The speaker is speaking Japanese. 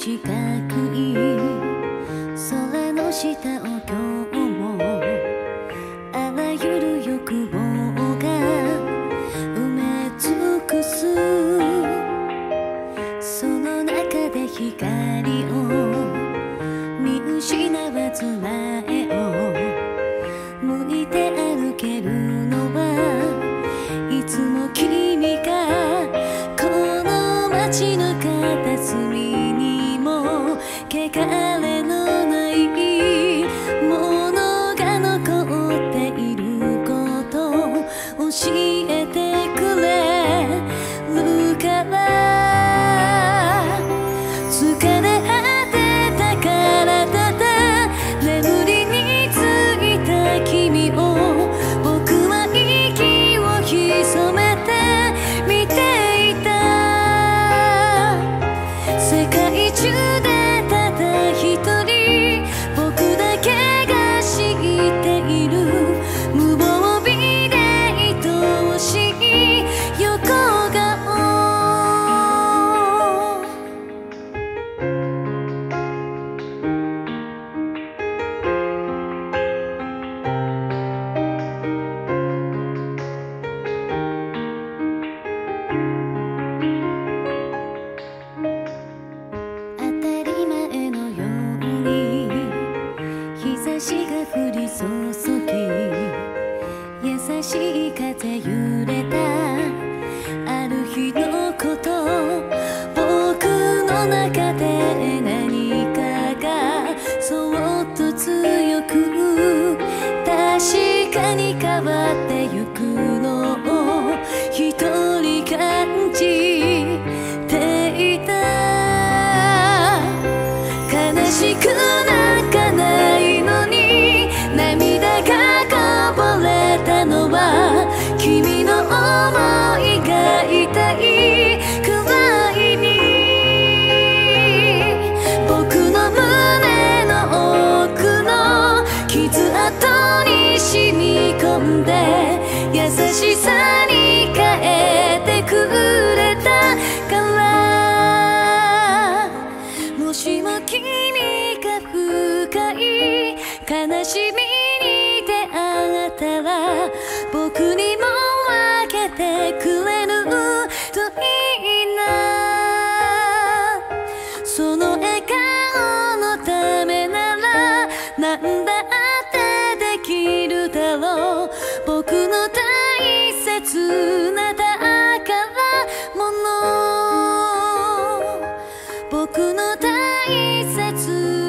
四角い空の下を今日もあらゆる欲望が埋め尽くすその中で光を見失わず前を向いて歩けるのはいつも君がこの街の嵐が降りそうんで優しさに変えてくれたから。もしも君が深い悲しみに出会ったら僕にも分けてくれるといいな。その笑顔自